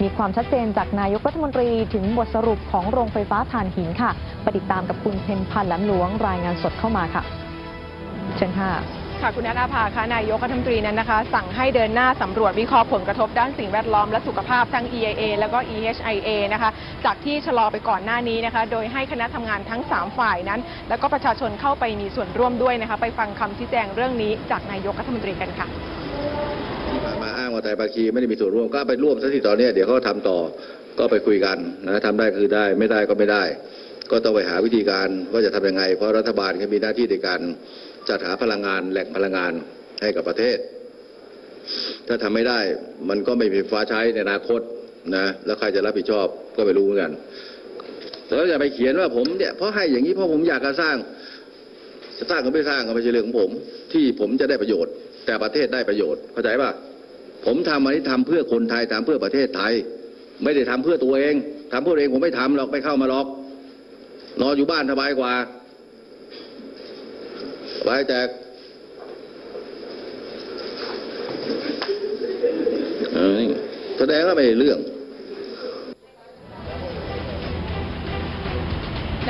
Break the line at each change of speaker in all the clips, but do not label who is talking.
มีความชัดเจนจากนายกรัฐมนตรีถึงบทสรุปของโรงไฟฟ้าถ่านหินค่ะไปติดตามกับคุณเพนพันธ์แหลมหลวงรายงานสดเข้ามาค่ะ เชิญค่ะ
ค่ะคุณนัทอาภาค่ะนายกรัฐมนตรีนั้นนะคะ สั่งให้เดินหน้าสำรวจวิเคราะห์ผลกระทบด้านสิ่งแวดล้อมและสุขภาพทั้ง EIA แล้วก็ EHIA นะคะ จากที่ชะลอไปก่อนหน้านี้นะคะ โดยให้คณะทำงานทั้ง 3 ฝ่ายนั้น แล้วก็ประชาชนเข้าไปมีส่วนร่วมด้วยนะคะ ไปฟังคำชี้แจงเรื่องนี้จากนายกรัฐมนตรีกันค่ะ
ที่ผ่านมา ไตรภาคีไม่ได้มีส่วนร่วมก็ไปร่วมซะที่ตอนนี้เดี๋ยวเขาทำต่อก็ไปคุยกันนะทำได้คือได้ไม่ได้ก็ไม่ได้ ก็ต้องไปหาวิธีการว่าจะทำยังไง เพราะรัฐบาลก็มีหน้าที่ในการจัดหาพลังงานแหล่งพลังงานให้กับประเทศ ถ้าทำไม่ได้มันก็ไม่มีไฟฟ้าใช้ในอนาคตนะแล้วใครจะรับผิดชอบก็ไม่รู้เหมือนกันแต่ก็อย่าไปเขียนว่าผมเนี่ยเพราะให้อย่างนี้เพราะผมอยากจะสร้างจะสร้างก็ไม่สร้างก็ไม่ใช่เรื่องของผม ที่ผมจะได้ประโยชน์ แต่ประเทศได้ประโยชน์เข้าใจป่ะ ผมทำอันนี้ทำเพื่อคนไทยทำเพื่อประเทศไทย ไม่ได้ทำเพื่อตัวเองทำเพื่อตัวเองผมไม่ทำหรอกไม่เข้ามาหรอกนอนอยู่บ้านสบายกว่าสบายแจกแสดงว่าไม่เรื่อง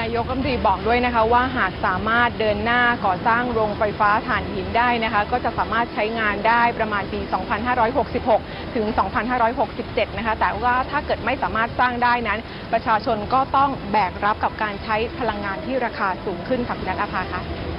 นายกรัฐมนตรีบอกด้วยนะคะว่าหากสามารถเดินหน้าก่อสร้างโรงไฟฟ้าถ่านหินได้นะคะ ก็จะสามารถใช้งานได้ประมาณปี 2566 ถึง 2567 นะคะ แต่ว่าถ้าเกิดไม่สามารถสร้างได้นั้น ประชาชนก็ต้องแบกรับกับการใช้พลังงานที่ราคาสูงขึ้นค่ะคุณนัทอาภาค่ะ